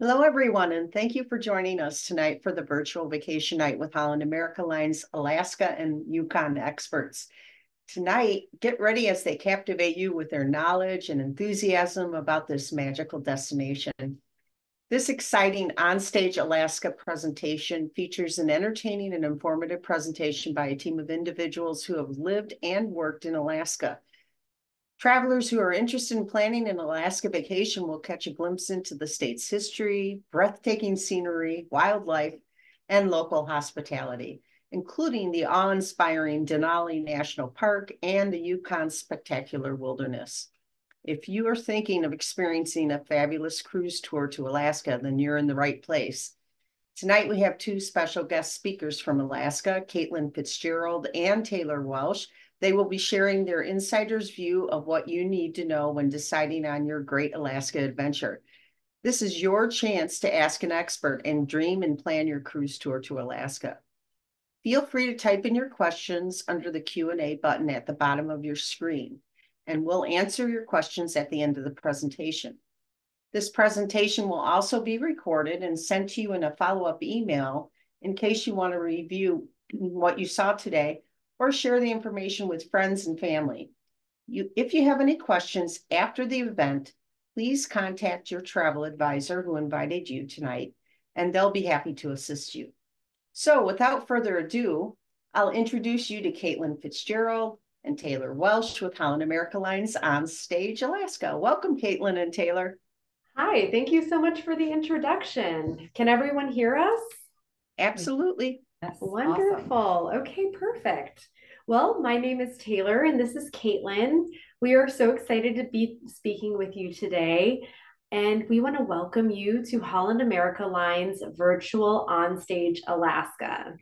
Hello, everyone, and thank you for joining us tonight for the virtual vacation night with Holland America Lines Alaska and Yukon experts. Tonight, get ready as they captivate you with their knowledge and enthusiasm about this magical destination. This exciting onstage Alaska presentation features an entertaining and informative presentation by a team of individuals who have lived and worked in Alaska. Travelers who are interested in planning an Alaska vacation will catch a glimpse into the state's history, breathtaking scenery, wildlife, and local hospitality, including the awe-inspiring Denali National Park and the Yukon Spectacular Wilderness. If you are thinking of experiencing a fabulous cruise tour to Alaska, then you're in the right place. Tonight, we have two special guest speakers from Alaska, Caitlin Fitzgerald and Taylor Welsh, they will be sharing their insider's view of what you need to know when deciding on your great Alaska adventure. This is your chance to ask an expert and dream and plan your cruise tour to Alaska. Feel free to type in your questions under the Q&A button at the bottom of your screen, and we'll answer your questions at the end of the presentation. This presentation will also be recorded and sent to you in a follow-up email in case you want to review what you saw today or share the information with friends and family. You, if you have any questions after the event, please contact your travel advisor who invited you tonight, and they'll be happy to assist you. So without further ado, I'll introduce you to Caitlin Fitzgerald and Taylor Welsh with Holland America Lines on Stage Alaska. Welcome, Caitlin and Taylor. Hi, thank you so much for the introduction. Can everyone hear us? Absolutely. That's wonderful. Awesome. Okay, perfect. Well, my name is Taylor and this is Caitlin. We are so excited to be speaking with you today. And we want to welcome you to Holland America Lines Virtual Onstage Alaska.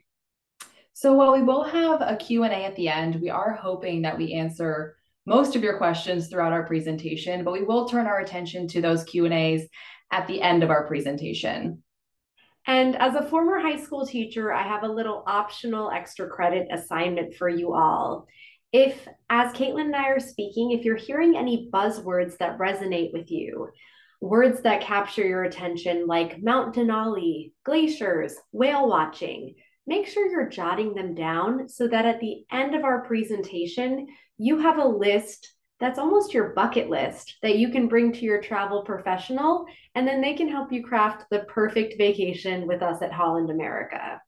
So while we will have a Q&A at the end, we are hoping that we answer most of your questions throughout our presentation, but we will turn our attention to those Q&As at the end of our presentation. And as a former high school teacher, I have a little optional extra credit assignment for you all. If, as Caitlin and I are speaking, if you're hearing any buzzwords that resonate with you, words that capture your attention like Mount Denali, glaciers, whale watching, make sure you're jotting them down so that at the end of our presentation, you have a list that's almost your bucket list that you can bring to your travel professional, and then they can help you craft the perfect vacation with us at Holland America.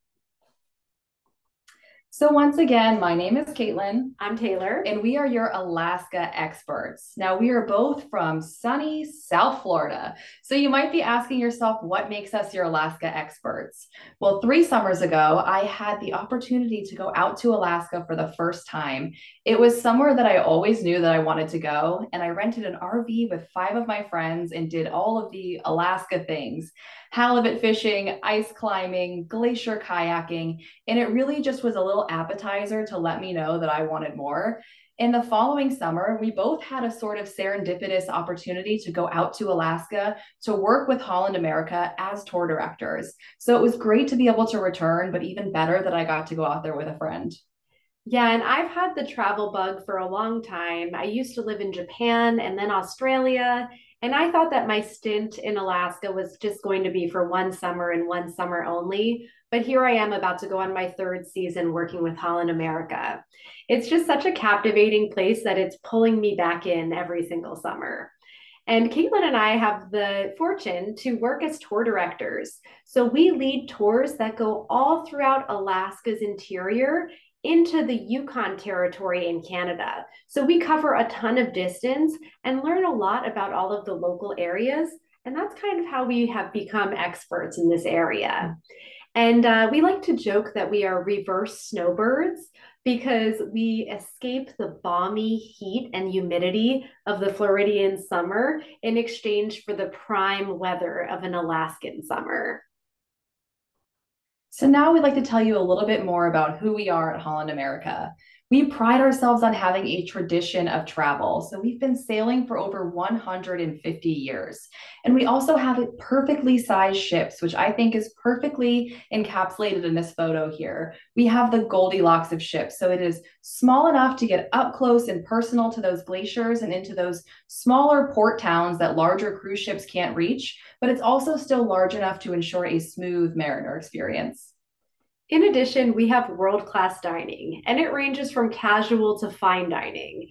So once again, my name is Caitlin. I'm Taylor. And we are your Alaska experts. Now, we are both from sunny South Florida. So you might be asking yourself, what makes us your Alaska experts? Well, three summers ago, I had the opportunity to go out to Alaska for the first time. It was somewhere that I always knew that I wanted to go. And I rented an RV with five of my friends and did all of the Alaska things halibut fishing, ice climbing, glacier kayaking. And it really just was a little appetizer to let me know that I wanted more. In the following summer, we both had a sort of serendipitous opportunity to go out to Alaska to work with Holland America as tour directors. So it was great to be able to return, but even better that I got to go out there with a friend. Yeah, and I've had the travel bug for a long time. I used to live in Japan and then Australia, and I thought that my stint in Alaska was just going to be for one summer and one summer only. But here I am about to go on my third season working with Holland America. It's just such a captivating place that it's pulling me back in every single summer. And Caitlin and I have the fortune to work as tour directors. So we lead tours that go all throughout Alaska's interior into the Yukon Territory in Canada. So we cover a ton of distance and learn a lot about all of the local areas. And that's kind of how we have become experts in this area. And uh, we like to joke that we are reverse snowbirds because we escape the balmy heat and humidity of the Floridian summer in exchange for the prime weather of an Alaskan summer. So now we'd like to tell you a little bit more about who we are at Holland America. We pride ourselves on having a tradition of travel. So we've been sailing for over 150 years. And we also have perfectly sized ships, which I think is perfectly encapsulated in this photo here. We have the Goldilocks of ships. So it is small enough to get up close and personal to those glaciers and into those smaller port towns that larger cruise ships can't reach, but it's also still large enough to ensure a smooth mariner experience. In addition, we have world class dining, and it ranges from casual to fine dining.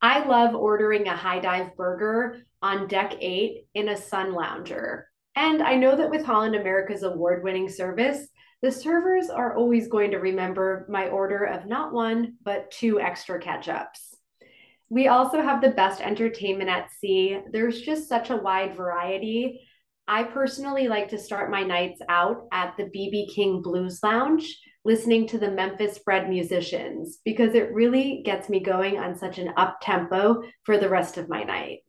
I love ordering a high dive burger on deck eight in a sun lounger. And I know that with Holland America's award winning service, the servers are always going to remember my order of not one, but two extra ketchups. We also have the best entertainment at sea. There's just such a wide variety. I personally like to start my nights out at the BB King Blues Lounge, listening to the Memphis bred musicians, because it really gets me going on such an up tempo for the rest of my night.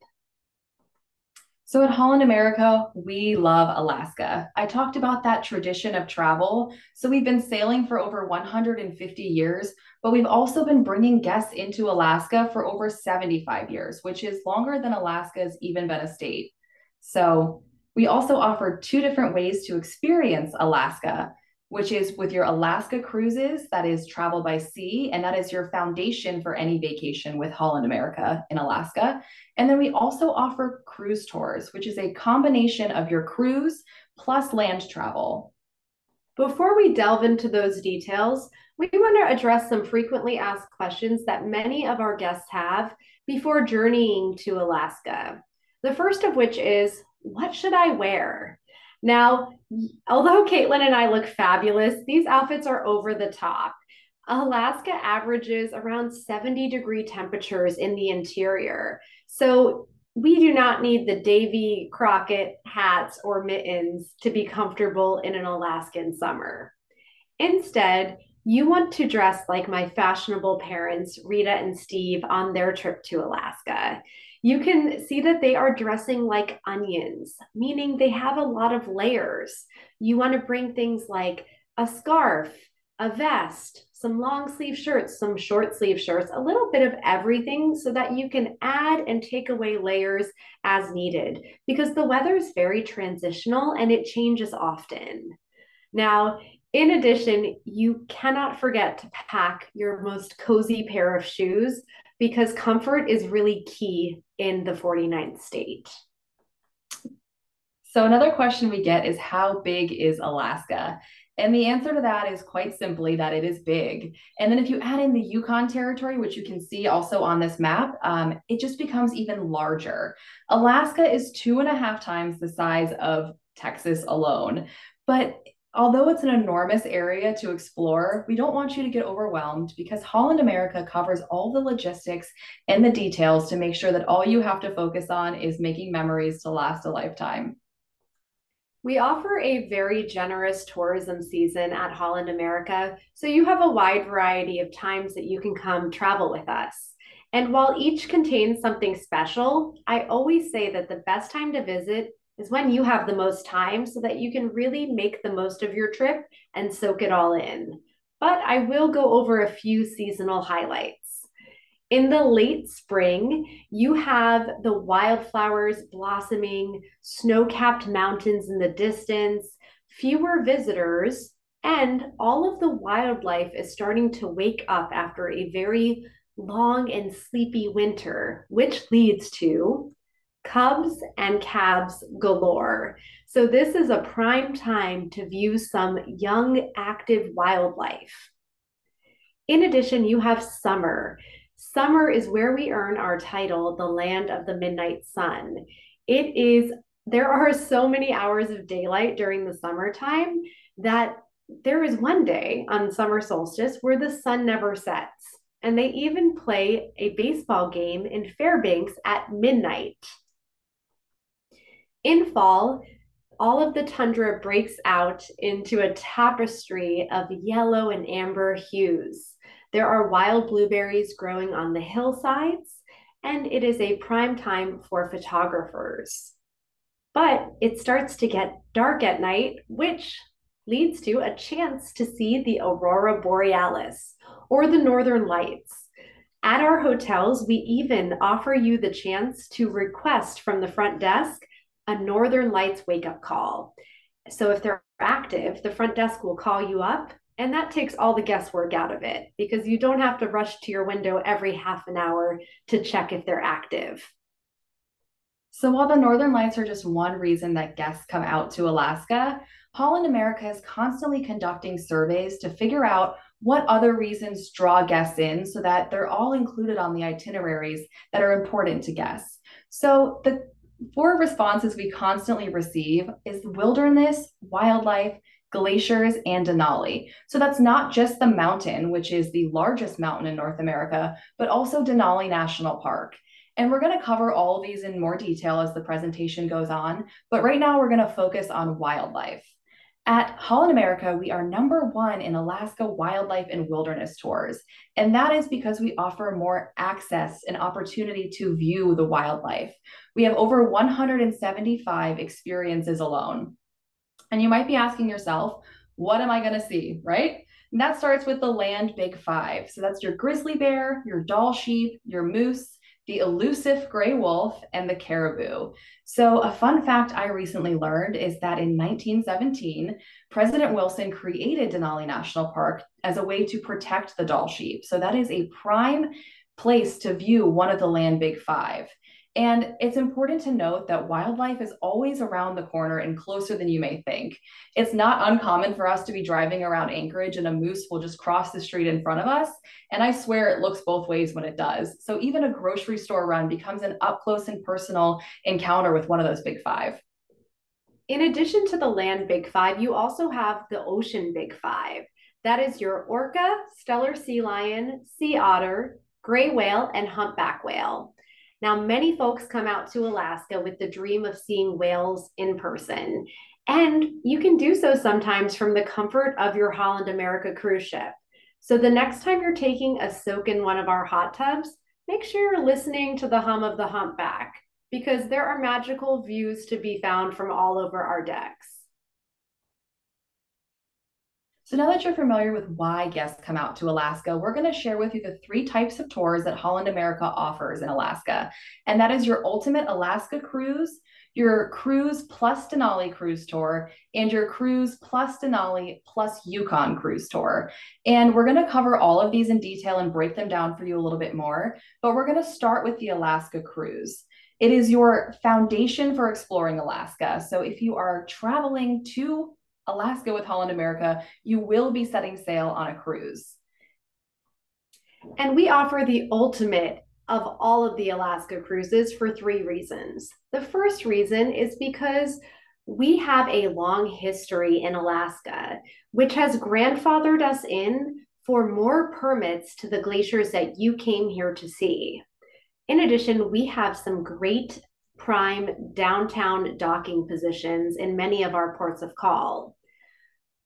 So at Holland America, we love Alaska. I talked about that tradition of travel. So we've been sailing for over 150 years, but we've also been bringing guests into Alaska for over 75 years, which is longer than Alaska's even been a state. So we also offer two different ways to experience Alaska, which is with your Alaska cruises, that is travel by sea, and that is your foundation for any vacation with Holland America in Alaska. And then we also offer cruise tours, which is a combination of your cruise plus land travel. Before we delve into those details, we want to address some frequently asked questions that many of our guests have before journeying to Alaska. The first of which is what should I wear? Now, although Caitlin and I look fabulous, these outfits are over the top. Alaska averages around 70 degree temperatures in the interior. So we do not need the Davy Crockett hats or mittens to be comfortable in an Alaskan summer. Instead, you want to dress like my fashionable parents, Rita and Steve, on their trip to Alaska you can see that they are dressing like onions, meaning they have a lot of layers. You want to bring things like a scarf, a vest, some long sleeve shirts, some short sleeve shirts, a little bit of everything so that you can add and take away layers as needed because the weather is very transitional and it changes often. Now, in addition, you cannot forget to pack your most cozy pair of shoes because comfort is really key in the 49th state. So, another question we get is how big is Alaska? And the answer to that is quite simply that it is big. And then if you add in the Yukon territory, which you can see also on this map, um, it just becomes even larger. Alaska is two and a half times the size of Texas alone. But Although it's an enormous area to explore, we don't want you to get overwhelmed because Holland America covers all the logistics and the details to make sure that all you have to focus on is making memories to last a lifetime. We offer a very generous tourism season at Holland America, so you have a wide variety of times that you can come travel with us. And while each contains something special, I always say that the best time to visit is when you have the most time so that you can really make the most of your trip and soak it all in. But I will go over a few seasonal highlights. In the late spring, you have the wildflowers blossoming, snow capped mountains in the distance, fewer visitors, and all of the wildlife is starting to wake up after a very long and sleepy winter, which leads to cubs and calves galore. So, this is a prime time to view some young, active wildlife. In addition, you have summer. Summer is where we earn our title, the land of the midnight sun. It is, there are so many hours of daylight during the summertime that there is one day on summer solstice where the sun never sets. And they even play a baseball game in Fairbanks at midnight. In fall, all of the tundra breaks out into a tapestry of yellow and amber hues. There are wild blueberries growing on the hillsides, and it is a prime time for photographers. But it starts to get dark at night, which leads to a chance to see the aurora borealis, or the Northern Lights. At our hotels, we even offer you the chance to request from the front desk a Northern Lights wake up call. So if they're active, the front desk will call you up, and that takes all the guesswork out of it because you don't have to rush to your window every half an hour to check if they're active. So while the Northern Lights are just one reason that guests come out to Alaska, Holland America is constantly conducting surveys to figure out what other reasons draw guests in so that they're all included on the itineraries that are important to guests. So the four responses we constantly receive is wilderness, wildlife, glaciers, and Denali. So that's not just the mountain, which is the largest mountain in North America, but also Denali National Park. And we're going to cover all of these in more detail as the presentation goes on, but right now we're going to focus on wildlife. At Holland America, we are number one in Alaska wildlife and wilderness tours. And that is because we offer more access and opportunity to view the wildlife. We have over 175 experiences alone. And you might be asking yourself, what am I going to see, right? And that starts with the land big five. So that's your grizzly bear, your Dall sheep, your moose, the elusive gray wolf, and the caribou. So, a fun fact I recently learned is that in 1917, President Wilson created Denali National Park as a way to protect the Dall sheep. So, that is a prime place to view one of the land big five. And it's important to note that wildlife is always around the corner and closer than you may think. It's not uncommon for us to be driving around Anchorage and a moose will just cross the street in front of us. And I swear it looks both ways when it does. So even a grocery store run becomes an up close and personal encounter with one of those big five. In addition to the land big five, you also have the ocean big five. That is your orca, Steller sea lion, sea otter, gray whale, and humpback whale. Now, many folks come out to Alaska with the dream of seeing whales in person. And you can do so sometimes from the comfort of your Holland America cruise ship. So the next time you're taking a soak in one of our hot tubs, make sure you're listening to the hum of the humpback because there are magical views to be found from all over our decks. So now that you're familiar with why guests come out to Alaska, we're going to share with you the three types of tours that Holland America offers in Alaska. And that is your ultimate Alaska cruise, your cruise plus Denali cruise tour, and your cruise plus Denali plus Yukon cruise tour. And we're going to cover all of these in detail and break them down for you a little bit more. But we're going to start with the Alaska cruise. It is your foundation for exploring Alaska. So if you are traveling to Alaska with Holland America, you will be setting sail on a cruise. And we offer the ultimate of all of the Alaska cruises for three reasons. The first reason is because we have a long history in Alaska, which has grandfathered us in for more permits to the glaciers that you came here to see. In addition, we have some great prime downtown docking positions in many of our ports of call.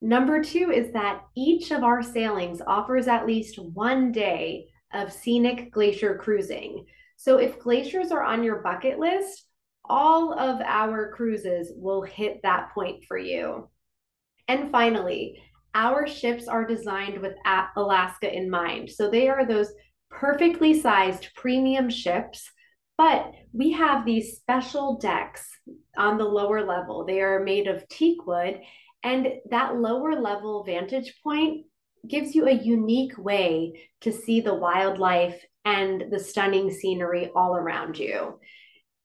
Number two is that each of our sailings offers at least one day of scenic glacier cruising. So if glaciers are on your bucket list, all of our cruises will hit that point for you. And finally, our ships are designed with Alaska in mind. So they are those perfectly sized premium ships, but we have these special decks on the lower level. They are made of teak wood and that lower level vantage point gives you a unique way to see the wildlife and the stunning scenery all around you.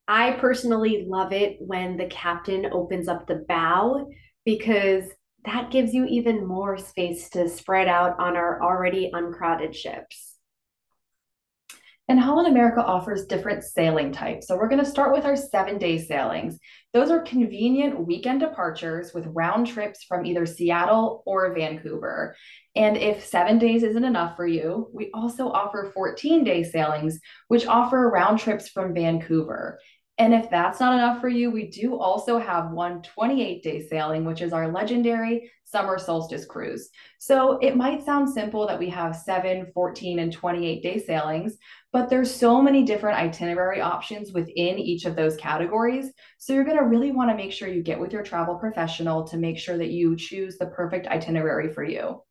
I personally love it when the captain opens up the bow because that gives you even more space to spread out on our already uncrowded ships. And Holland America offers different sailing types. So we're going to start with our seven day sailings. Those are convenient weekend departures with round trips from either Seattle or Vancouver. And if seven days isn't enough for you, we also offer 14 day sailings, which offer round trips from Vancouver. And if that's not enough for you, we do also have one 28 day sailing, which is our legendary summer solstice cruise. So it might sound simple that we have 7, 14, and 28 day sailings, but there's so many different itinerary options within each of those categories. So you're going to really want to make sure you get with your travel professional to make sure that you choose the perfect itinerary for you.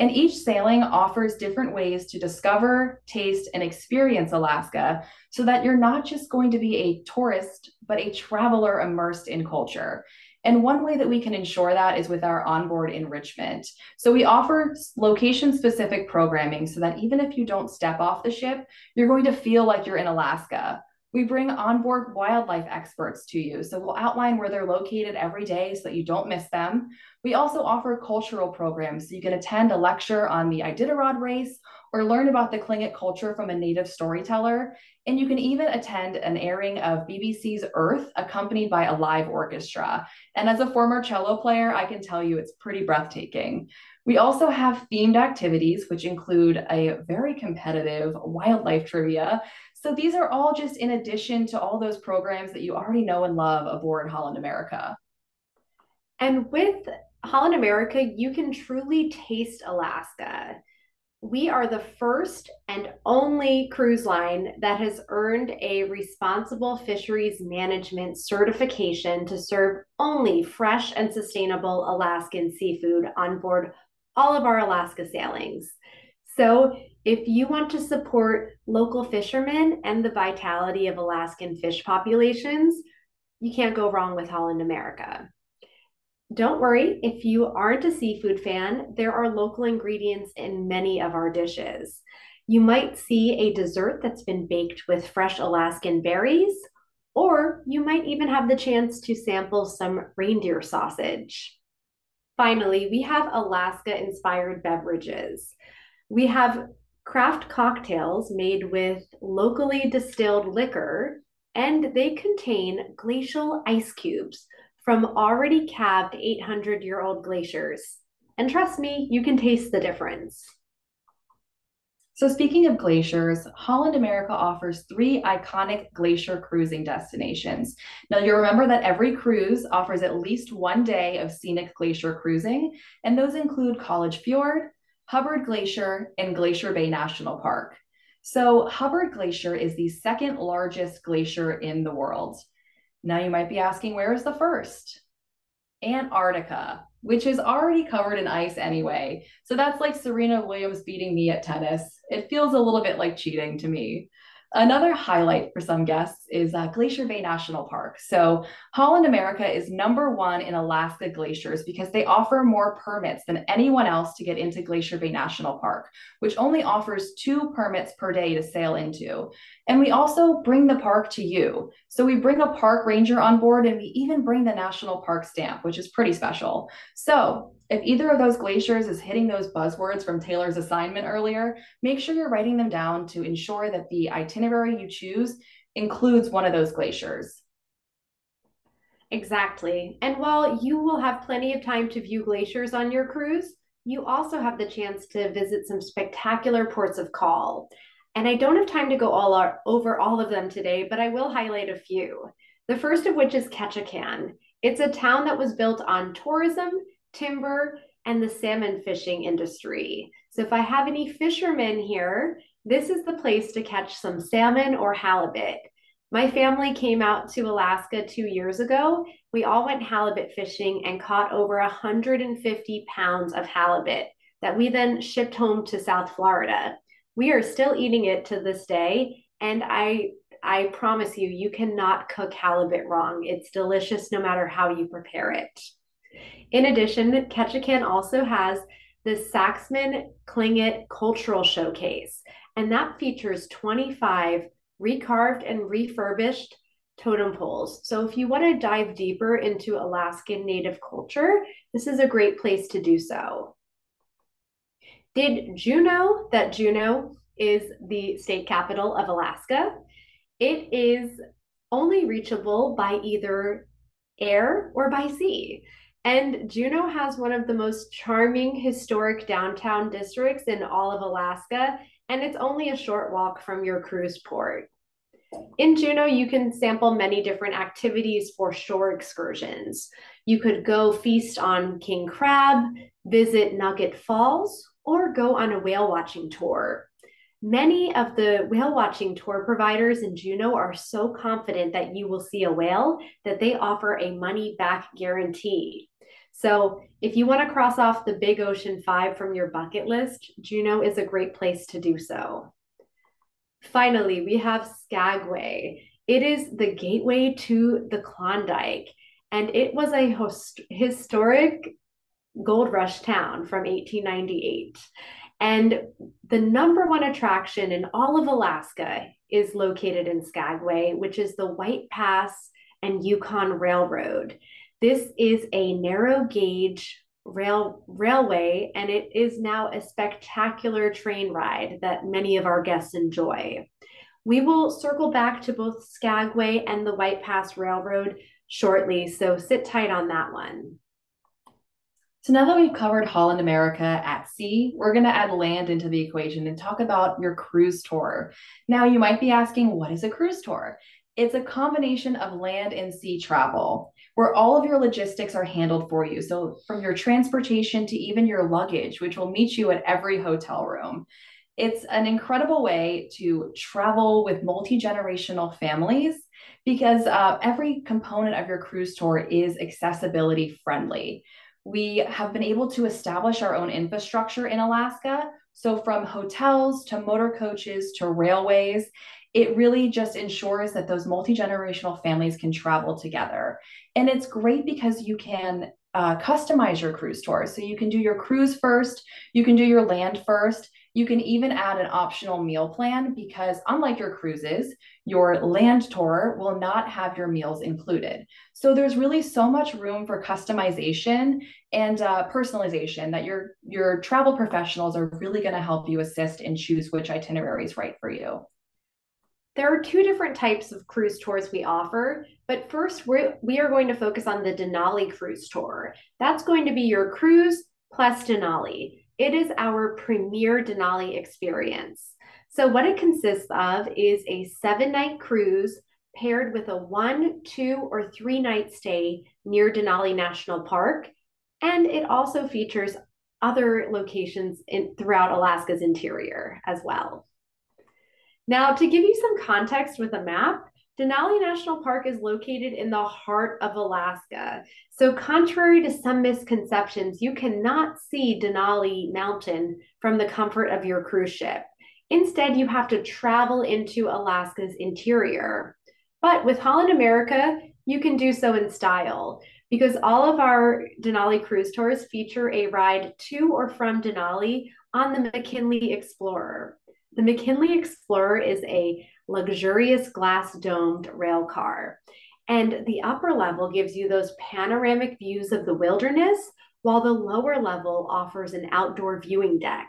And each sailing offers different ways to discover, taste, and experience Alaska so that you're not just going to be a tourist, but a traveler immersed in culture. And one way that we can ensure that is with our onboard enrichment. So we offer location specific programming so that even if you don't step off the ship, you're going to feel like you're in Alaska. We bring onboard wildlife experts to you. So we'll outline where they're located every day so that you don't miss them. We also offer cultural programs. So you can attend a lecture on the Iditarod race or learn about the Tlingit culture from a native storyteller. And you can even attend an airing of BBC's Earth accompanied by a live orchestra. And as a former cello player, I can tell you it's pretty breathtaking. We also have themed activities, which include a very competitive wildlife trivia. So these are all just in addition to all those programs that you already know and love aboard Holland America. And with Holland America, you can truly taste Alaska we are the first and only cruise line that has earned a responsible fisheries management certification to serve only fresh and sustainable Alaskan seafood on board all of our Alaska sailings. So, if you want to support local fishermen and the vitality of Alaskan fish populations, you can't go wrong with Holland America. Don't worry, if you aren't a seafood fan, there are local ingredients in many of our dishes. You might see a dessert that's been baked with fresh Alaskan berries, or you might even have the chance to sample some reindeer sausage. Finally, we have Alaska inspired beverages. We have craft cocktails made with locally distilled liquor, and they contain glacial ice cubes from already calved 800 year old glaciers. And trust me, you can taste the difference. So, speaking of glaciers, Holland America offers three iconic glacier cruising destinations. Now, you'll remember that every cruise offers at least one day of scenic glacier cruising, and those include College Fjord, Hubbard Glacier, and Glacier Bay National Park. So, Hubbard Glacier is the second largest glacier in the world. Now you might be asking, where is the first? Antarctica, which is already covered in ice anyway. So that's like Serena Williams beating me at tennis. It feels a little bit like cheating to me. Another highlight for some guests is uh, Glacier Bay National Park. So, Holland America is number one in Alaska glaciers because they offer more permits than anyone else to get into Glacier Bay National Park, which only offers two permits per day to sail into. And we also bring the park to you. So, we bring a park ranger on board and we even bring the national park stamp, which is pretty special. So, if either of those glaciers is hitting those buzzwords from Taylor's assignment earlier, make sure you're writing them down to ensure that the itinerary you choose includes one of those glaciers. Exactly. And while you will have plenty of time to view glaciers on your cruise, you also have the chance to visit some spectacular ports of call. And I don't have time to go all our, over all of them today, but I will highlight a few. The first of which is Ketchikan. It's a town that was built on tourism timber, and the salmon fishing industry. So if I have any fishermen here, this is the place to catch some salmon or halibut. My family came out to Alaska two years ago. We all went halibut fishing and caught over 150 pounds of halibut that we then shipped home to South Florida. We are still eating it to this day, and I I promise you, you cannot cook halibut wrong. It's delicious no matter how you prepare it. In addition, Ketchikan also has the Saxman Tlingit Cultural Showcase, and that features 25 recarved and refurbished totem poles. So if you want to dive deeper into Alaskan Native culture, this is a great place to do so. Did you know that Juneau is the state capital of Alaska? It is only reachable by either air or by sea. And Juneau has one of the most charming historic downtown districts in all of Alaska, and it's only a short walk from your cruise port. In Juneau, you can sample many different activities for shore excursions. You could go feast on king crab, visit Nugget Falls, or go on a whale watching tour. Many of the whale watching tour providers in Juneau are so confident that you will see a whale that they offer a money back guarantee. So if you want to cross off the Big Ocean Five from your bucket list, Juneau is a great place to do so. Finally, we have Skagway. It is the gateway to the Klondike, and it was a host- historic gold rush town from 1898. And the number one attraction in all of Alaska is located in Skagway, which is the White Pass and Yukon Railroad. This is a narrow gauge rail railway and it is now a spectacular train ride that many of our guests enjoy. We will circle back to both Skagway and the White Pass Railroad shortly, so sit tight on that one. So now that we've covered Holland America at sea, we're going to add land into the equation and talk about your cruise tour. Now, you might be asking, what is a cruise tour? It's a combination of land and sea travel where all of your logistics are handled for you. So, from your transportation to even your luggage, which will meet you at every hotel room. It's an incredible way to travel with multi generational families because uh, every component of your cruise tour is accessibility friendly we have been able to establish our own infrastructure in Alaska. So, from hotels to motor coaches to railways, it really just ensures that those multi generational families can travel together. And it's great because you can uh, customize your cruise tour. So, you can do your cruise first, you can do your land first, you can even add an optional meal plan because, unlike your cruises, your land tour will not have your meals included. So there's really so much room for customization and uh, personalization that your your travel professionals are really going to help you assist and choose which itinerary is right for you. There are two different types of cruise tours we offer, but first we're, we are going to focus on the Denali cruise tour. That's going to be your cruise plus Denali. It is our premier Denali experience. So, what it consists of is a seven night cruise paired with a one, two, or three night stay near Denali National Park. And it also features other locations in, throughout Alaska's interior as well. Now, to give you some context with a map, Denali National Park is located in the heart of Alaska. So, contrary to some misconceptions, you cannot see Denali Mountain from the comfort of your cruise ship. Instead, you have to travel into Alaska's interior. But with Holland America, you can do so in style because all of our Denali cruise tours feature a ride to or from Denali on the McKinley Explorer. The McKinley Explorer is a luxurious glass domed rail car. And the upper level gives you those panoramic views of the wilderness, while the lower level offers an outdoor viewing deck.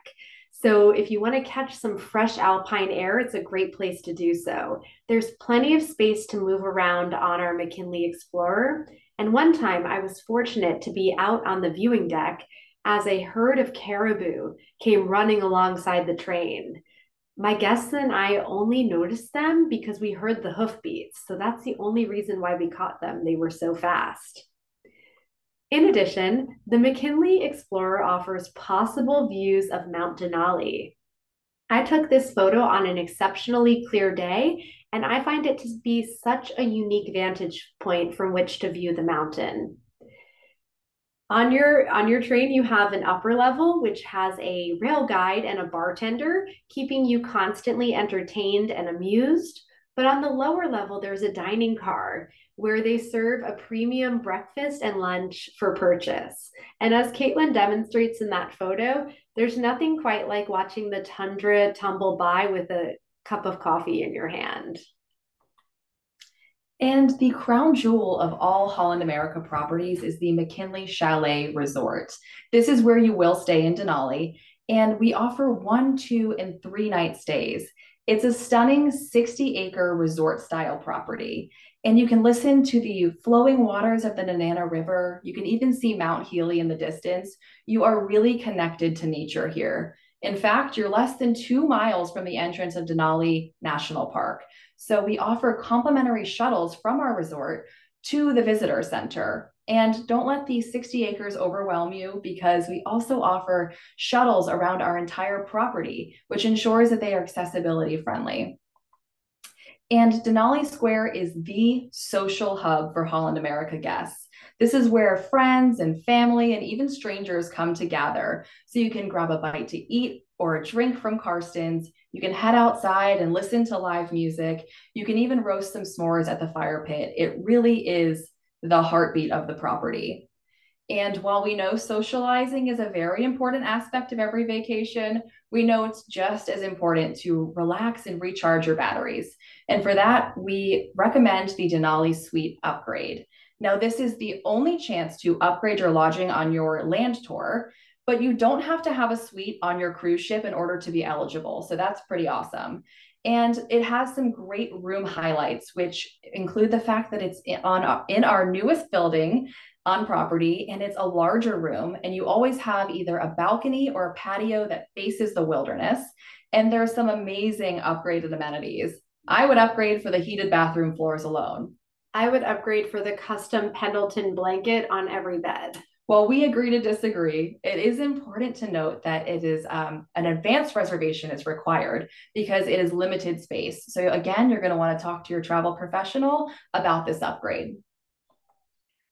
So, if you want to catch some fresh alpine air, it's a great place to do so. There's plenty of space to move around on our McKinley Explorer. And one time I was fortunate to be out on the viewing deck as a herd of caribou came running alongside the train my guests and I only noticed them because we heard the hoofbeats. So that's the only reason why we caught them. They were so fast. In addition, the McKinley Explorer offers possible views of Mount Denali. I took this photo on an exceptionally clear day, and I find it to be such a unique vantage point from which to view the mountain on your on your train you have an upper level which has a rail guide and a bartender keeping you constantly entertained and amused. But on the lower level there's a dining car where they serve a premium breakfast and lunch for purchase. And as caitlin demonstrates in that photo there's nothing quite like watching the tundra tumble by with a cup of coffee in your hand and the crown jewel of all Holland America properties is the McKinley Chalet Resort. This is where you will stay in Denali, and we offer one, two, and three night stays. It's a stunning 60 acre resort style property, and you can listen to the flowing waters of the Nenana River. You can even see Mount Healy in the distance. You are really connected to nature here. In fact, you're less than two miles from the entrance of Denali National Park. So we offer complimentary shuttles from our resort to the visitor center. And don't let these 60 acres overwhelm you because we also offer shuttles around our entire property, which ensures that they are accessibility friendly. And Denali Square is the social hub for Holland America guests. This is where friends and family and even strangers come to gather. So you can grab a bite to eat or a drink from Karsten's. You can head outside and listen to live music. You can even roast some s'mores at the fire pit. It really is the heartbeat of the property. And while we know socializing is a very important aspect of every vacation, we know it's just as important to relax and recharge your batteries. And for that, we recommend the Denali Suite upgrade. Now, this is the only chance to upgrade your lodging on your land tour, but you don't have to have a suite on your cruise ship in order to be eligible. So that's pretty awesome. And it has some great room highlights, which include the fact that it's on in our newest building on property and it's a larger room and you always have either a balcony or a patio that faces the wilderness and there's some amazing upgraded amenities i would upgrade for the heated bathroom floors alone i would upgrade for the custom pendleton blanket on every bed well, we agree to disagree. It is important to note that it is um, an advanced reservation is required because it is limited space. So again, you're going to want to talk to your travel professional about this upgrade.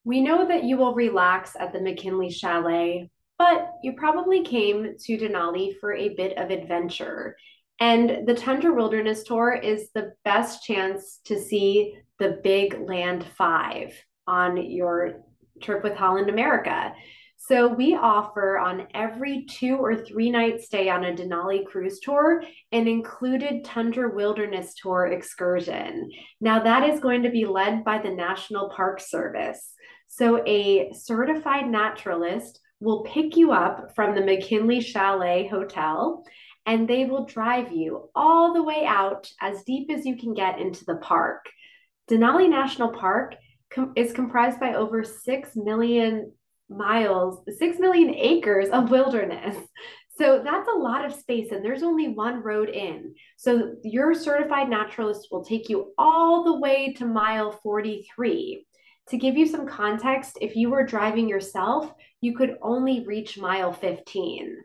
We know that you will relax at the McKinley Chalet, but you probably came to Denali for a bit of adventure. And the Tundra Wilderness Tour is the best chance to see the Big Land Five on your trip with Holland America. So we offer on every two or three night stay on a Denali cruise tour an included Tundra Wilderness Tour excursion. Now that is going to be led by the National Park Service. So, a certified naturalist will pick you up from the McKinley Chalet Hotel and they will drive you all the way out as deep as you can get into the park. Denali National Park com- is comprised by over 6 million miles, 6 million acres of wilderness. So that's a lot of space, and there's only one road in. So your certified naturalist will take you all the way to mile 43. To give you some context, if you were driving yourself, you could only reach mile 15.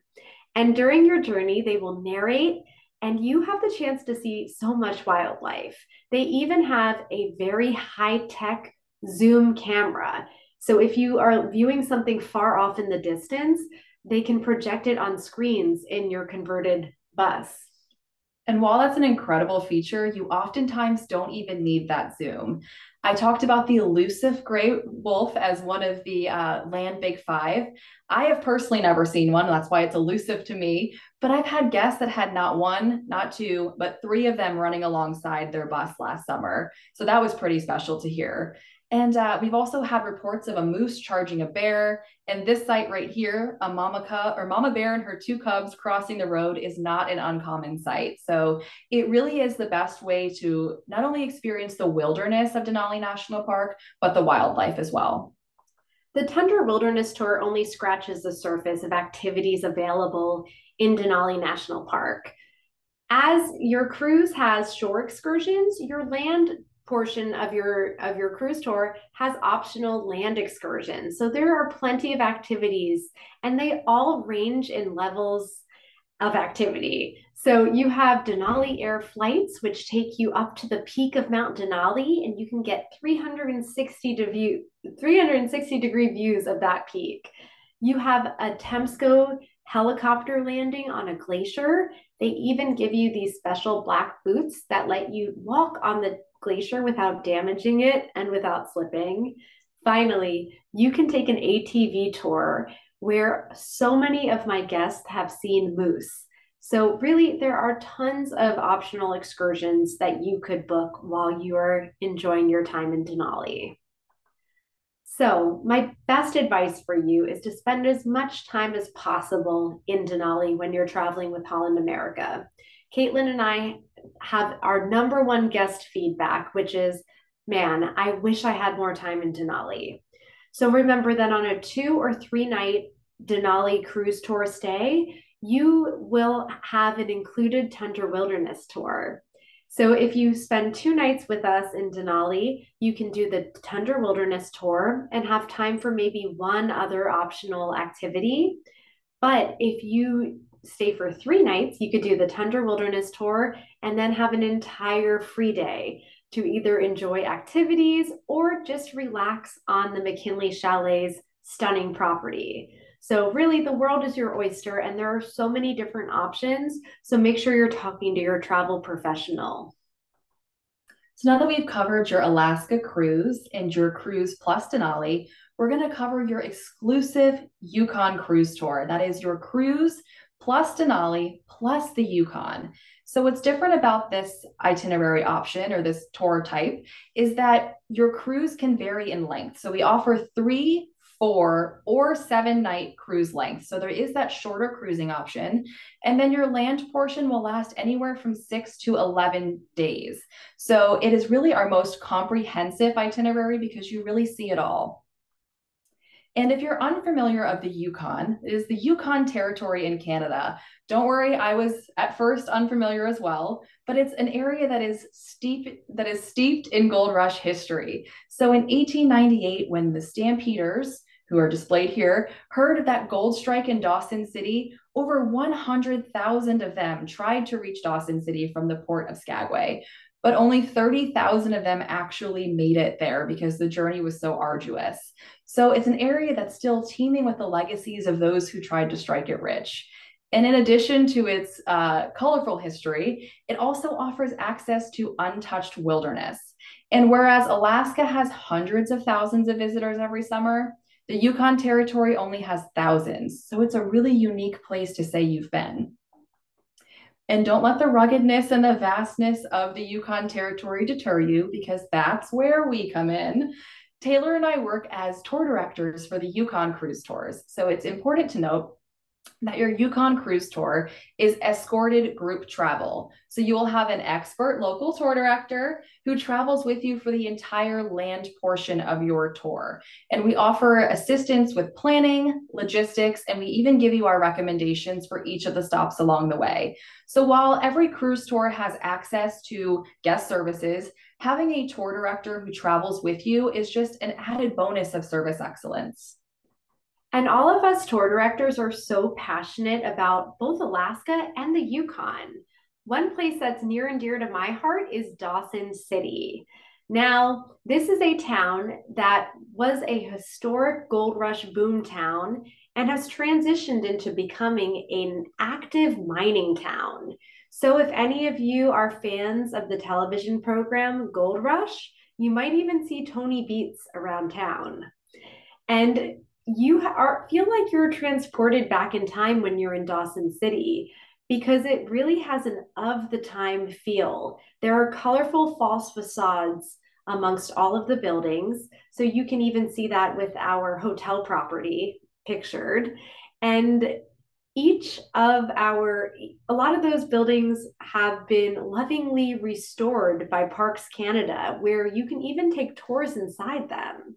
And during your journey, they will narrate, and you have the chance to see so much wildlife. They even have a very high tech zoom camera. So if you are viewing something far off in the distance, they can project it on screens in your converted bus. And while that's an incredible feature, you oftentimes don't even need that zoom. I talked about the elusive gray wolf as one of the uh, land big five. I have personally never seen one. That's why it's elusive to me. But I've had guests that had not one, not two, but three of them running alongside their bus last summer. So that was pretty special to hear. And uh, we've also had reports of a moose charging a bear. And this site right here, a mama cub or mama bear and her two cubs crossing the road is not an uncommon sight. So it really is the best way to not only experience the wilderness of Denali National Park, but the wildlife as well. The Tundra Wilderness Tour only scratches the surface of activities available in Denali National Park. As your cruise has shore excursions, your land portion of your of your cruise tour has optional land excursions. So there are plenty of activities and they all range in levels of activity. So you have Denali Air flights, which take you up to the peak of Mount Denali, and you can get 360 to view 360 degree views of that peak. You have a Temsco helicopter landing on a glacier. They even give you these special black boots that let you walk on the glacier without damaging it and without slipping. Finally, you can take an ATV tour where so many of my guests have seen moose. So, really, there are tons of optional excursions that you could book while you are enjoying your time in Denali. So, my best advice for you is to spend as much time as possible in Denali when you're traveling with Holland America. Caitlin and I have our number one guest feedback, which is, man, I wish I had more time in Denali. So remember that on a two or three night Denali cruise tour stay, you will have an included Tundra Wilderness tour. So if you spend two nights with us in Denali, you can do the Tundra Wilderness tour and have time for maybe one other optional activity. But if you stay for three nights, you could do the Tundra Wilderness Tour and then have an entire free day. to either enjoy activities or just relax on the McKinley Chalet's stunning property. So, really, the world is your oyster, and there are so many different options. So, make sure you're talking to your travel professional. So, now that we've covered your Alaska cruise and your cruise plus Denali, we're going to cover your exclusive Yukon cruise tour. That is your cruise plus Denali plus the Yukon. So, what's different about this itinerary option or this tour type is that your cruise can vary in length. So, we offer three four or seven night cruise length. So there is that shorter cruising option. And then your land portion will last anywhere from six to 11 days. So it is really our most comprehensive itinerary because you really see it all. And if you're unfamiliar of the Yukon, it is the Yukon Territory in Canada. Don't worry, I was at first unfamiliar as well, but it's an area that is steep that is steeped in gold rush history. So in 1898 when the Stampeders who are displayed here, heard of that gold strike in Dawson City, over 100,000 of them tried to reach Dawson City from the port of Skagway, but only 30,000 of them actually made it there because the journey was so arduous. So it's an area that's still teeming with the legacies of those who tried to strike it rich. And in addition to its uh, colorful history, it also offers access to untouched wilderness. And whereas Alaska has hundreds of thousands of visitors every summer, the Yukon Territory only has thousands, so it's a really unique place to say you've been. And don't let the ruggedness and the vastness of the Yukon Territory deter you, because that's where we come in. Taylor and I work as tour directors for the Yukon Cruise Tours. So it's important to note that your Yukon cruise tour is escorted group travel. So you will have an expert local tour director who travels with you for the entire land portion of your tour. And we offer assistance with planning, logistics, and we even give you our recommendations for each of the stops along the way. So while every cruise tour has access to guest services, having a tour director who travels with you is just an added bonus of service excellence. And all of us tour directors are so passionate about both Alaska and the Yukon. One place that's near and dear to my heart is Dawson City. Now, this is a town that was a historic gold rush boom town and has transitioned into becoming an active mining town. So, if any of you are fans of the television program Gold Rush, you might even see Tony Beets around town. And you are feel like you're transported back in time when you're in Dawson City because it really has an of the time feel. There are colorful false facades amongst all of the buildings. So you can even see that with our hotel property pictured. And each of our, a lot of those buildings have been lovingly restored by Parks Canada, where you can even take tours inside them.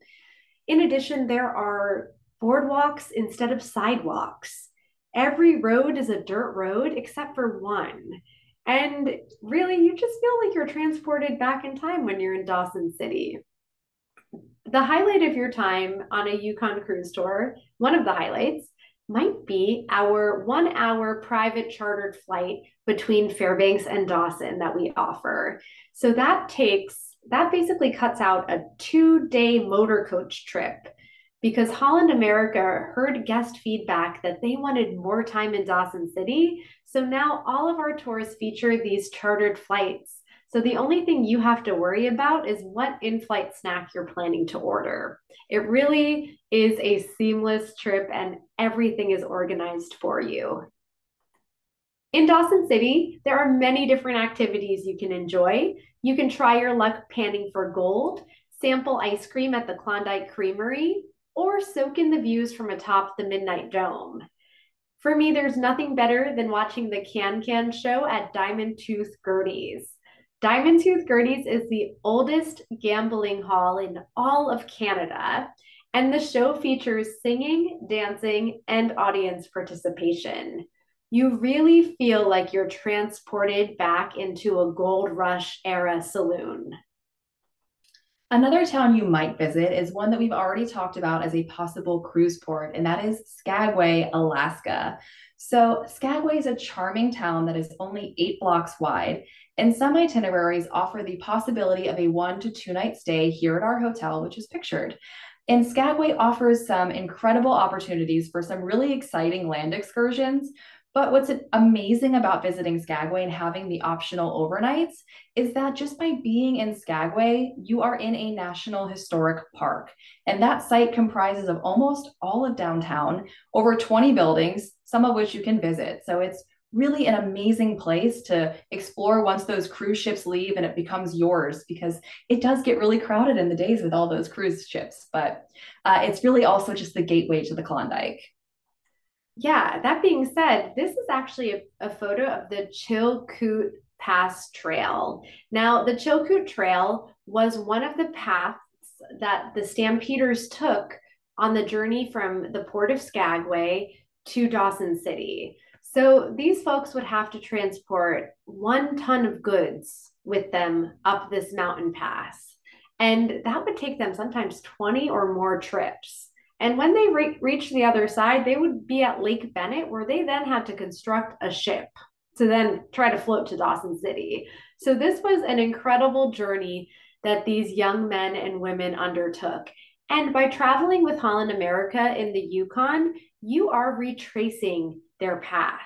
In addition, there are boardwalks instead of sidewalks. Every road is a dirt road except for one. And really, you just feel like you're transported back in time when you're in Dawson City. The highlight of your time on a Yukon cruise tour, one of the highlights, might be our one hour private chartered flight between Fairbanks and Dawson that we offer. So that takes, that basically cuts out a two day motor coach trip because Holland America heard guest feedback that they wanted more time in Dawson City. So now all of our tours feature these chartered flights. So the only thing you have to worry about is what in flight snack you're planning to order. It really is a seamless trip and everything is organized for you. In Dawson City, there are many different activities you can enjoy. You can try your luck panning for gold, sample ice cream at the Klondike Creamery, or soak in the views from atop the Midnight Dome. For me, there's nothing better than watching the Can Can show at Diamond Tooth Gertie's. Diamond Tooth Gertie's is the oldest gambling hall in all of Canada, and the show features singing, dancing, and audience participation. You really feel like you're transported back into a gold rush era saloon. Another town you might visit is one that we've already talked about as a possible cruise port, and that is Skagway, Alaska. So, Skagway is a charming town that is only eight blocks wide, and some itineraries offer the possibility of a one to two night stay here at our hotel, which is pictured. And Skagway offers some incredible opportunities for some really exciting land excursions, but what's amazing about visiting Skagway and having the optional overnights is that just by being in Skagway, you are in a national historic park. And that site comprises of almost all of downtown, over 20 buildings, some of which you can visit. So it's really an amazing place to explore once those cruise ships leave and it becomes yours because it does get really crowded in the days with all those cruise ships. But uh, it's really also just the gateway to the Klondike yeah, that being said, this is actually a, a photo of the Chilkoot Pass Trail. Now, the Chilkoot Trail was one of the paths that the Stampeders took on the journey from the port of Skagway to Dawson City. So these folks would have to transport one ton of goods with them up this mountain pass. And that would take them sometimes 20 or more trips. And when they re- reached the other side, they would be at Lake Bennett, where they then had to construct a ship to then try to float to Dawson City. So this was an incredible journey that these young men and women undertook. And by traveling with Holland America in the Yukon, you are retracing their path.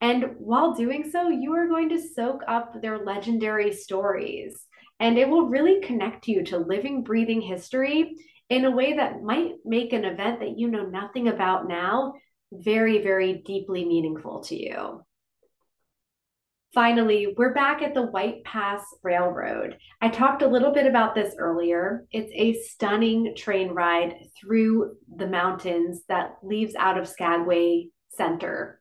And while doing so, you are going to soak up their legendary stories. And it will really connect you to living, breathing history in a way that might make an event that you know nothing about now very, very deeply meaningful to you. Finally, we're back at the White Pass Railroad. I talked a little bit about this earlier. It's a stunning train ride through the mountains that leaves out of Skagway Center.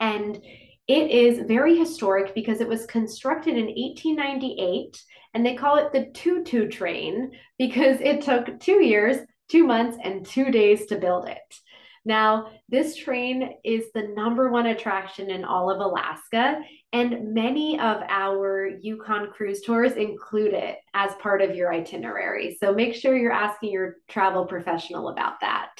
And it is very historic because it was constructed in 1898 and they call it the tutu train because it took two years, two months, and two days to build it. Now, this train is the number one attraction in all of Alaska, and many of our Yukon cruise tours include it as part of your itinerary. So make sure you're asking your travel professional about that.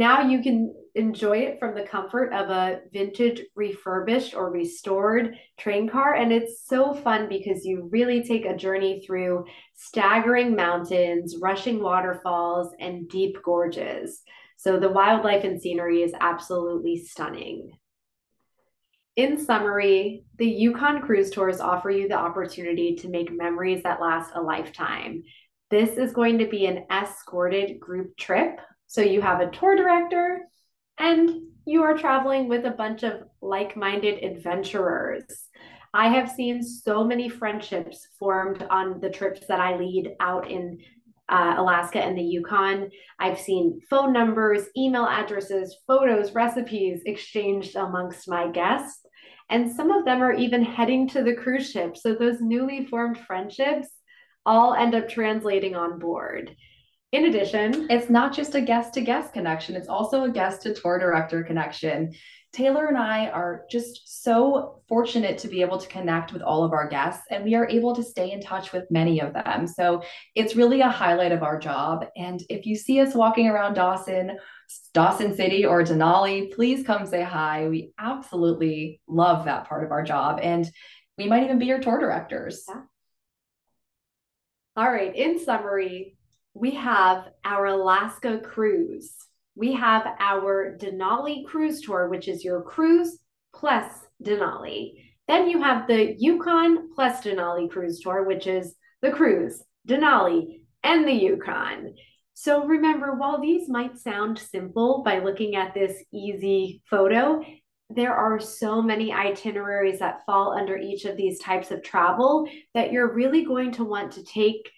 Now you can enjoy it from the comfort of a vintage refurbished or restored train car. And it's so fun because you really take a journey through staggering mountains, rushing waterfalls, and deep gorges. So the wildlife and scenery is absolutely stunning. In summary, the Yukon Cruise Tours offer you the opportunity to make memories that last a lifetime. This is going to be an escorted group trip so you have a tour director and you are traveling with a bunch of like minded adventurers. I have seen so many friendships formed on the trips that I lead out in uh, Alaska and the Yukon. I've seen phone numbers, email addresses, photos, recipes exchanged amongst my guests. And some of them are even heading to the cruise ship. So those newly formed friendships all end up translating on board. In addition, it's not just a guest to guest connection, it's also a guest to tour director connection. Taylor and I are just so fortunate to be able to connect with all of our guests, and we are able to stay in touch with many of them. So it's really a highlight of our job. And if you see us walking around Dawson, Dawson City, or Denali, please come say hi. We absolutely love that part of our job. And we might even be your tour directors. Yeah. All right. In summary, we have our Alaska cruise. We have our Denali cruise tour, which is your cruise plus Denali. Then you have the Yukon plus Denali cruise tour, which is the cruise, Denali, and the Yukon. So remember, while these might sound simple by looking at this easy photo, there are so many itineraries that fall under each of these types of travel that you're really going to want to take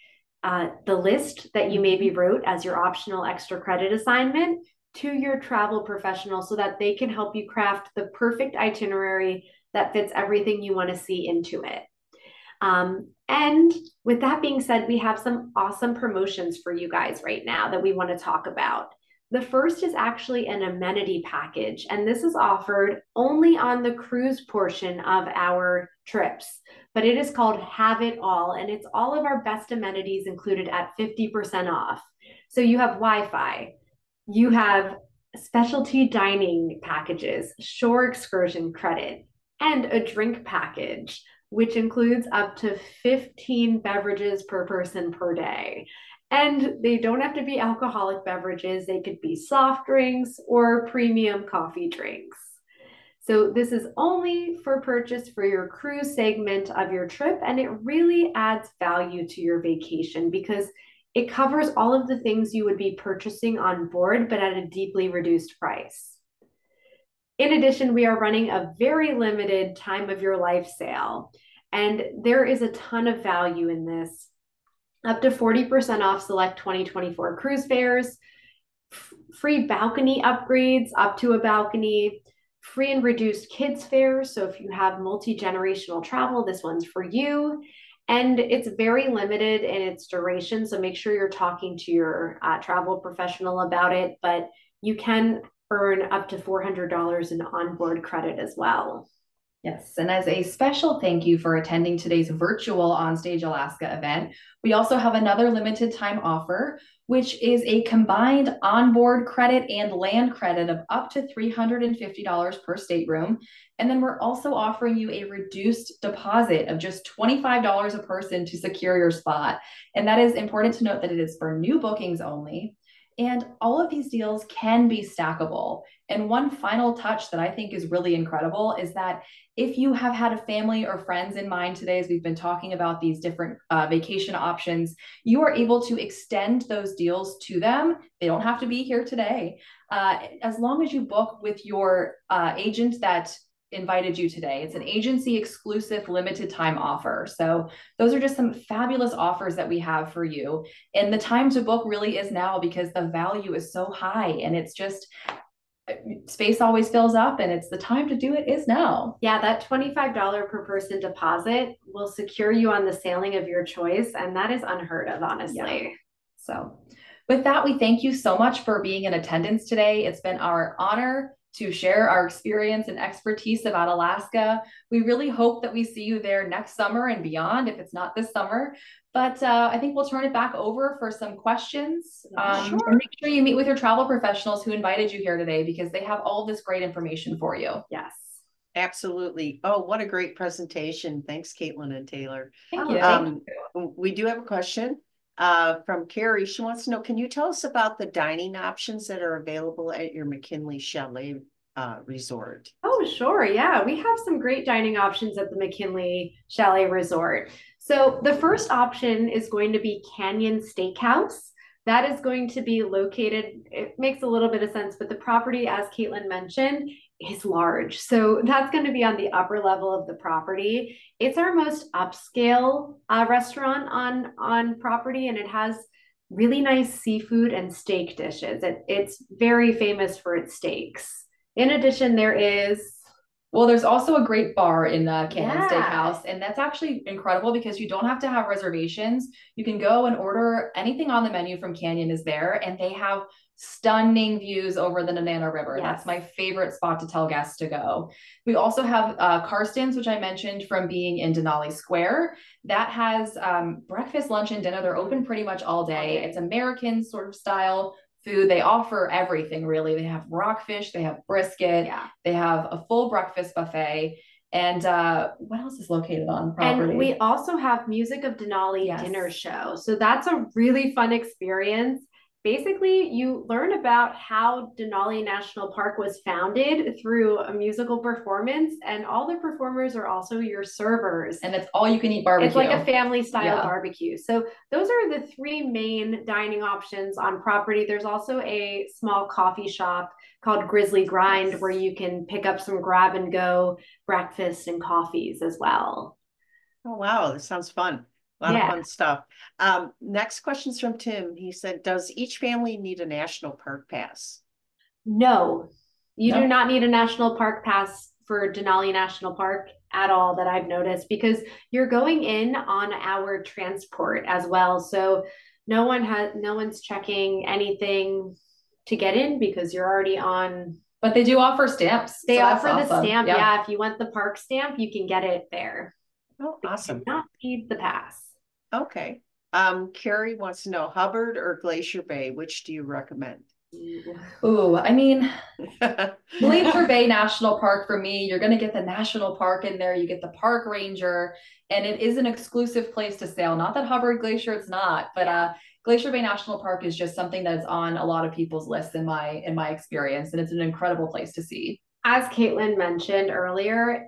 uh, the list that you maybe wrote as your optional extra credit assignment to your travel professional so that they can help you craft the perfect itinerary that fits everything you want to see into it. Um, and with that being said, we have some awesome promotions for you guys right now that we want to talk about. The first is actually an amenity package, and this is offered only on the cruise portion of our trips, but it is called Have It All, and it's all of our best amenities included at 50% off. So you have Wi Fi, you have specialty dining packages, shore excursion credit, and a drink package, which includes up to 15 beverages per person per day. And they don't have to be alcoholic beverages, they could be soft drinks or premium coffee drinks. So, this is only for purchase for your cruise segment of your trip, and it really adds value to your vacation because it covers all of the things you would be purchasing on board, but at a deeply reduced price. In addition, we are running a very limited time of your life sale, and there is a ton of value in this. Up to 40% off select 2024 cruise fares, f- free balcony upgrades up to a balcony, free and reduced kids fares. So if you have multi generational travel, this one's for you and it's very limited in its duration. So make sure you're talking to your uh, travel professional about it, but you can earn up to $400 in onboard credit as well. Yes, and as a special thank you for attending today's virtual Onstage Alaska event, we also have another limited time offer, which is a combined onboard credit and land credit of up to $350 per stateroom. And then we're also offering you a reduced deposit of just $25 a person to secure your spot. And that is important to note that it is for new bookings only. And all of these deals can be stackable. And one final touch that I think is really incredible is that if you have had a family or friends in mind today, as we've been talking about these different uh, vacation options, you are able to extend those deals to them. They don't have to be here today. Uh, as long as you book with your uh, agent that invited you today. It's an agency exclusive limited time offer. So, those are just some fabulous offers that we have for you. And the time to book really is now because the value is so high and it's just space always fills up and it's the time to do it is now. Yeah, that $25 per person deposit will secure you on the sailing of your choice. And that is unheard of, honestly. Yeah. So, with that, we thank you so much for being in attendance today. It's been our honor to share our experience and expertise about Alaska. We really hope that we see you there next summer and beyond, if it's not this summer. But uh, I think we'll turn it back over for some questions. Um, sure. And make sure you meet with your travel professionals who invited you here today because they have all this great information for you. Yes. Absolutely. Oh, what a great presentation. Thanks, Caitlin and Taylor. Thank you. Um, Thank you. We do have a question uh, from Carrie. She wants to know, can you tell us about the dining options that are available at your McKinley Chalet uh, Resort? Oh, sure. Yeah, we have some great dining options at the McKinley Chalet Resort. So the first option is going to be Canyon Steakhouse. That is going to be located, it makes a little bit of sense, but the property, as Caitlin mentioned, is large. So that's going to be on the upper level of the property. It's our most upscale uh, restaurant on, on property, and it has really nice seafood and steak dishes. It, it's very famous for its steaks. In addition, there is well, there's also a great bar in the Canyon yeah. Steakhouse, and that's actually incredible because you don't have to have reservations. You can go and order anything on the menu from Canyon is there, and they have stunning views over the Nenana River. Yes. That's my favorite spot to tell guests to go. We also have uh, Karsten's, which I mentioned from being in Denali Square. That has um, breakfast, lunch, and dinner. They're open pretty much all day. It's American sort of style food. They offer everything really. They have rockfish, they have brisket, yeah. they have a full breakfast buffet. And uh, what else is located on property? And we also have Music of Denali yes. dinner show. So that's a really fun experience basically you learn about how Denali National Park was founded through a musical performance and all the performers are also your servers and it's all you can eat barbecue. It's like a family style yeah. barbecue. So those are the three main dining options on property. There's also a small coffee shop called Grizzly Grind yes. where you can pick up some grab and go breakfast and coffees as well. Oh wow, this sounds fun. A lot yeah. of fun stuff. Um, next question's from Tim. He said, Does each family need a national park pass? No, you no. do not need a national park pass for Denali National Park at all that I've noticed because you're going in on our transport as well. So no one has no one's checking anything to get in because you're already on. But they do offer stamps. They so offer the awesome. stamp. Yeah. If you want the park stamp, you can get it there. Oh, awesome. Not need the pass. Okay. Um, Carrie wants to know Hubbard or Glacier Bay, which do you recommend? Ooh, I mean, Glacier Bay National Park for me, you're going to get the national park in there, you get the park ranger, and it is an exclusive place to sail. Not that Hubbard Glacier it's not, but uh Glacier Bay National Park is just something that's on a lot of people's lists in my in my experience and it's an incredible place to see. As Caitlin mentioned earlier,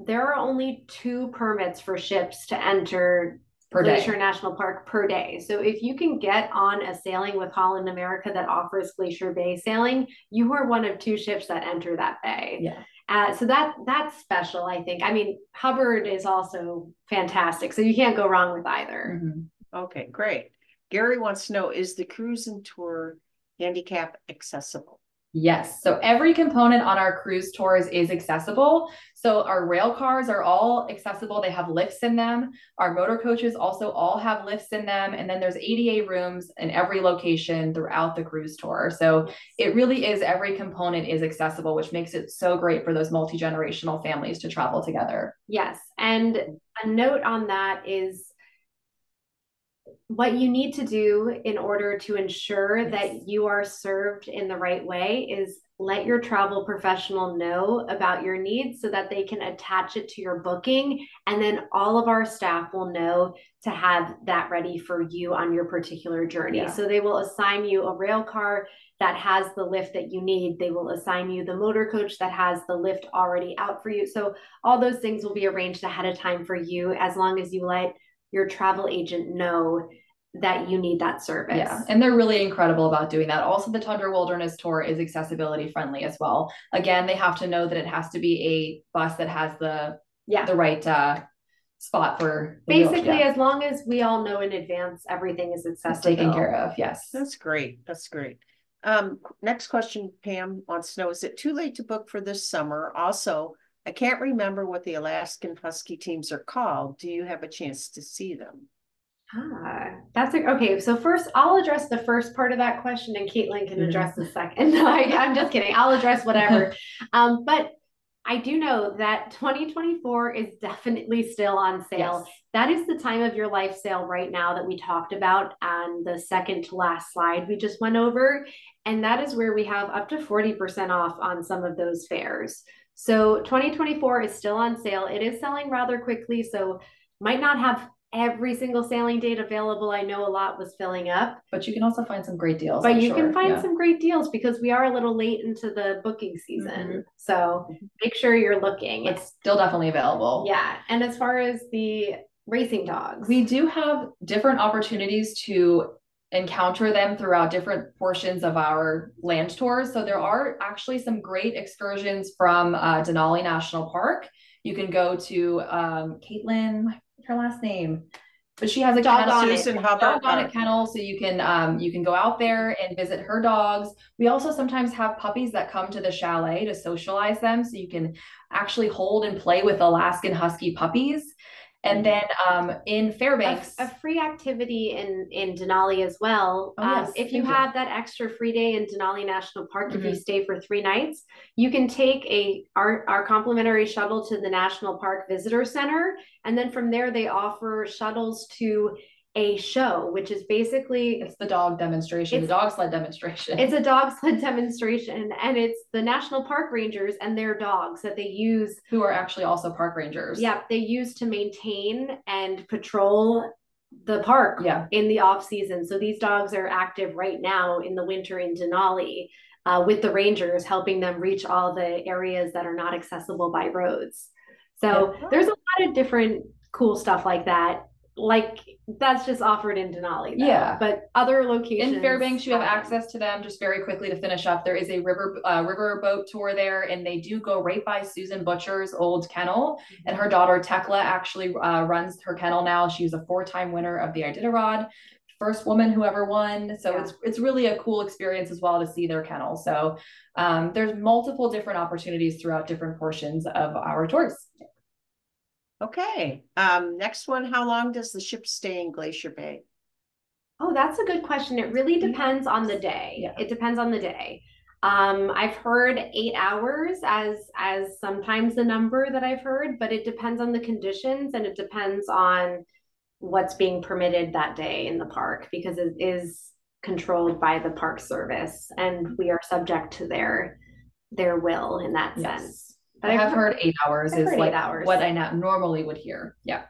there are only two permits for ships to enter Per day. Glacier National Park per day. So if you can get on a sailing with Holland America that offers Glacier Bay sailing, you are one of two ships that enter that bay. Yeah. Uh, so that that's special, I think. I mean, Hubbard is also fantastic, so you can't go wrong with either. Mhm. Okay, great. Gary wants to know, is the cruise and tour handicap accessible? Yes. So every component on our cruise tours is accessible. So our rail cars are all accessible. They have lifts in them. Our motor coaches also all have lifts in them. And then there's ADA rooms in every location throughout the cruise tour. So it really is every component is accessible, which makes it so great for those multi-generational families to travel together. Yes. And a note on that is what you need to do in order to ensure Yes. that you are served in the right way is let your travel professional know about your needs so that they can attach it to your booking. And then all of our staff will know to have that ready for you on your particular journey. Yeah. So they will assign you a rail car that has the lift that you need. They will assign you the motor coach that has the lift already out for you. So all those things will be arranged ahead of time for you as long as you let your travel agent know that you need that service. Yeah, and they're really incredible about doing that. Also, the Tundra Wilderness Tour is accessibility friendly as well. Again, they have to know that it has to be a bus that has the Yeah. the right uh, spot for the wheel- Basically, yeah, as long as we all know in advance, everything is it's accessible. taken care of. Yes. That's great. That's great. Um, next question, Pam wants to know, is it too late to book for this summer? Also, I can't remember what the Alaskan Husky teams are called. Do you have a chance to see them? Ah, that's a, okay. So first, I'll address the first part of that question, and Caitlin can address the second. No, I, I'm just kidding. I'll address whatever. um, but I do know that 2024 is definitely still on sale. Yes. That is the time of your life sale right now that we talked about on the second to last slide we just went over. And that is where we have up to 40% off on some of those fares. So 2024 is still on sale. It is selling rather quickly, so might not have every single sailing date available. I know a lot was filling up, But you can also find some great deals. but I'm you sure. can find Yeah. some great deals because we are a little late into the booking season. Mhm. So make sure you're looking. It's still definitely available. Yeah. And as far as the racing dogs, We do have different opportunities to encounter them throughout different portions of our land tours. So there are actually some great excursions from uh, Denali National Park. You can go to um, Caitlin, her last name, but she has a Dog kennel- on it. Susan Hubbard. dog on it kennel so you can um you can go out there and visit her dogs we also sometimes have puppies that come to the chalet to socialize them so you can actually hold and play with alaskan husky puppies and then um in fairbanks a free activity in in Denali as well. Oh, um, yes, if you you. have that extra free day in Denali National Park, if Mm-hmm. you stay for three nights, you can take a our our complimentary shuttle to the National Park Visitor Center, and then from there they offer shuttles to a show, which is basically it's the dog demonstration the dog sled demonstration it's a dog sled demonstration, and it's the National Park Rangers and their dogs that they use who are actually also park rangers yeah, they use to maintain and patrol the park yeah in the off season. So these dogs are active right now in the winter in Denali uh, with the rangers, helping them reach all the areas that are not accessible by roads. So Yeah. there's a lot of different cool stuff like that. Like that's just offered in Denali. though. Yeah. but other locations in Fairbanks, you have them. access to them. Just very quickly to finish up, there is a river uh, river boat tour there, and they do go right by Susan Butcher's old kennel. And her daughter Tekla actually uh, runs her kennel now. She was a four time winner of the Iditarod, first woman who ever won. So Yeah. it's it's really a cool experience as well to see their kennel. So um, there's multiple different opportunities throughout different portions of our tours. Okay, um, next one, how long does the ship stay in Glacier Bay? Oh, that's a good question. It really depends on the day. Yeah. It depends on the day. Um, I've heard eight hours as as sometimes the number that I've heard, but it depends on the conditions and it depends on what's being permitted that day in the park because it is controlled by the park service and we are subject to their their will in that Yes. sense. But I have heard eight hours I've is like eight hours. what I na- normally would hear. Yeah.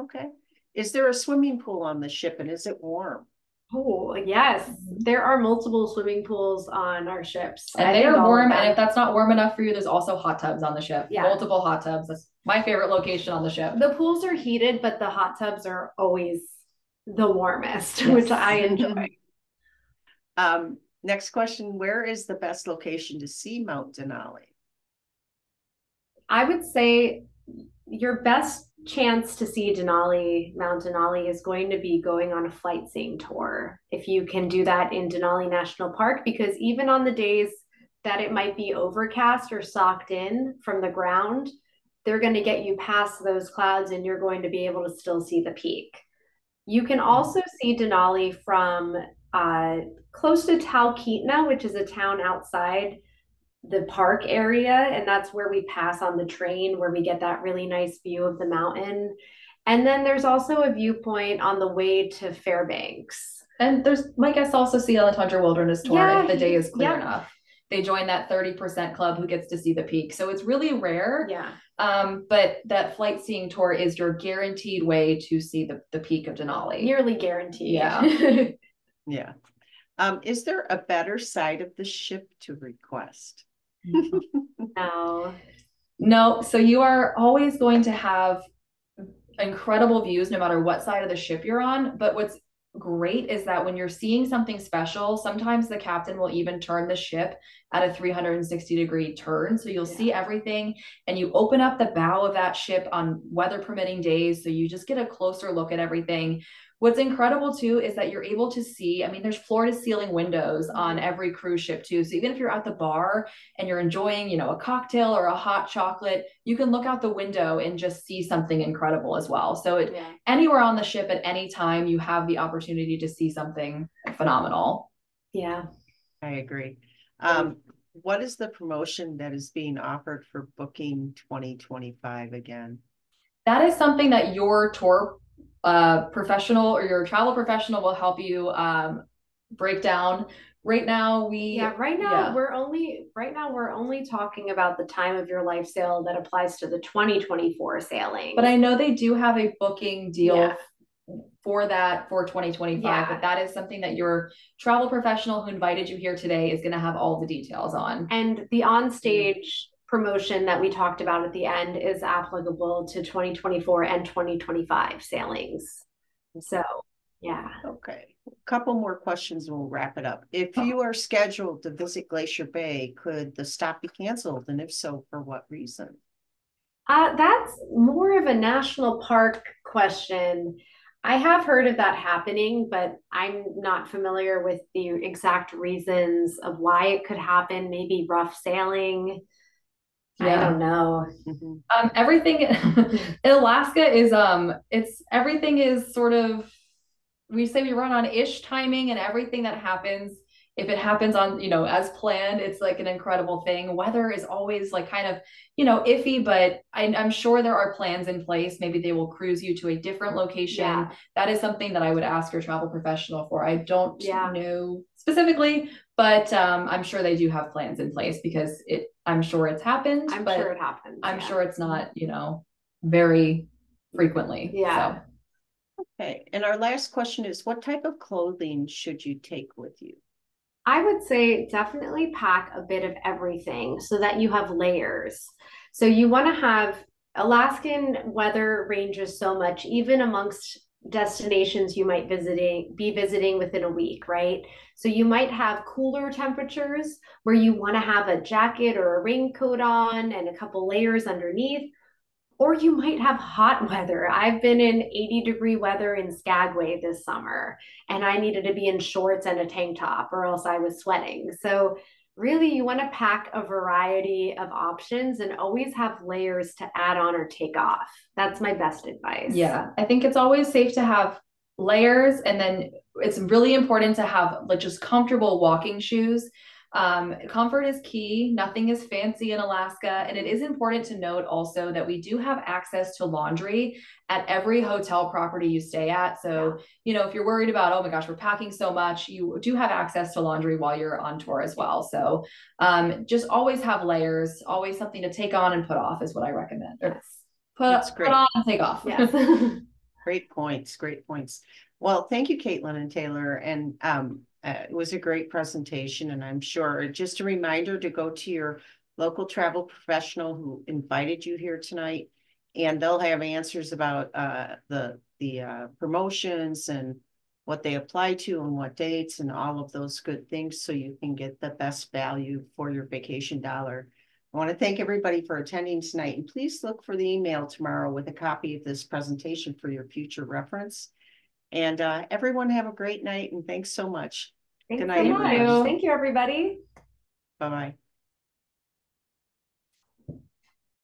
Okay. Is there a swimming pool on the ship and is it warm? Oh, yes. There are multiple swimming pools on our ships. And I they are warm. And if that's not warm enough for you, there's also hot tubs on the ship. Yeah. Multiple hot tubs. That's my favorite location on the ship. The pools are heated, but the hot tubs are always the warmest, which I enjoy. Um, next question, where is the best location to see Mount Denali? I would say your best chance to see Denali, Mount Denali, is going to be going on a flight seeing tour. If you can do that in Denali National Park, because even on the days that it might be overcast or socked in from the ground, they're going to get you past those clouds and you're going to be able to still see the peak. You can also see Denali from uh, close to Talkeetna, which is a town outside the park area and that's where we pass on the train where we get that really nice view of the mountain and then there's also a viewpoint on the way to fairbanks And there's my guests also see on Tundra Wilderness Tour Yeah, if the day is clear yeah. enough. They join that 30% club who gets to see the peak. So it's really rare. yeah Um, but that flight seeing tour is your guaranteed way to see the, the peak of Denali. nearly guaranteed Yeah. Yeah. Um, is there a better side of the ship to request? no No, so you are always going to have incredible views no matter what side of the ship you're on. But what's great is that when you're seeing something special, sometimes the captain will even turn the ship at a 360 degree turn. So you'll Yeah. see everything and you open up the bow of that ship on weather permitting days. So you just get a closer look at everything. What's incredible too is that you're able to see, I mean, there's floor to ceiling windows on Mhm. every cruise ship too. So even if you're at the bar and you're enjoying, you know, a cocktail or a hot chocolate, you can look out the window and just see something incredible as well. So it, yeah anywhere on the ship at any time, you have the opportunity to see something phenomenal. yeah I agree. Um, what is the promotion that is being offered for booking twenty twenty-five again? That is something that your tour uh, professional or your travel professional will help you um, break down. Right now, we yeah right now yeah. we're only right now we're only talking about the time of your life sale that applies to the 2024 sailing But I know they do have a booking deal Yeah. for that for 2025. Yeah. But that is something that your travel professional who invited you here today is going to have all the details on. And the on-stage promotion that we talked about at the end is applicable to 2024 and 2025 sailings. So, yeah. Okay, a couple more questions and we'll wrap it up. If Oh. you are scheduled to visit Glacier Bay, could the stop be canceled? And if so, for what reason? Uh, that's more of a national park question. I have heard of that happening, but I'm not familiar with the exact reasons of why it could happen. Maybe rough sailing. I don't know. Mhm. Um, everything in Alaska is um, it's everything is sort of we say we run on ish timing, and everything that happens, if it happens on you know as planned, it's like an incredible thing. Weather is always like kind of you know iffy, but I, I'm sure there are plans in place. Maybe they will cruise you to a different location. Yeah. That is something that I would ask your travel professional for. I don't Yeah. know specifically, but um, I'm sure they do have plans in place because it. I'm sure it's happened. I'm but sure it happens. I'm yeah. sure it's not, you know, very frequently. Yeah. So, Okay, and our last question is, what type of clothing should you take with you? I would say definitely pack a bit of everything so that you have layers. So you want to have Alaskan weather ranges so much, even amongst destinations you might visiting be visiting within a week, right? So you might have cooler temperatures where you want to have a jacket or a raincoat on and a couple layers underneath. Or you might have hot weather. I've been in 80 degree weather in Skagway this summer and I needed to be in shorts and a tank top or else I was sweating. So, really, you want to pack a variety of options and always have layers to add on or take off. That's my best advice. yeah, I think it's always safe to have layers, and then it's really important to have like just comfortable walking shoes. Um, comfort is key. Nothing is fancy in Alaska. And it is important to note also that we do have access to laundry at every hotel property you stay at. So, you know, if you're worried about, oh my gosh, we're packing so much, you do have access to laundry while you're on tour as well. So, um, just always have layers, always something to take on and put off is what I recommend. Yes. Put, That's put great. on and take off. Yes. Great points, great points. Well, thank you, Caitlin and Taylor. And um, uh, it was a great presentation and I'm sure, just a reminder to go to your local travel professional who invited you here tonight. And they'll have answers about uh, the, the uh, promotions and what they apply to and what dates and all of those good things so you can get the best value for your vacation dollar. I want to thank everybody for attending tonight and please look for the email tomorrow with a copy of this presentation for your future reference. And uh, everyone have a great night and thanks so much. Thanks Good so night, much. everybody. Thank you, everybody. Bye bye.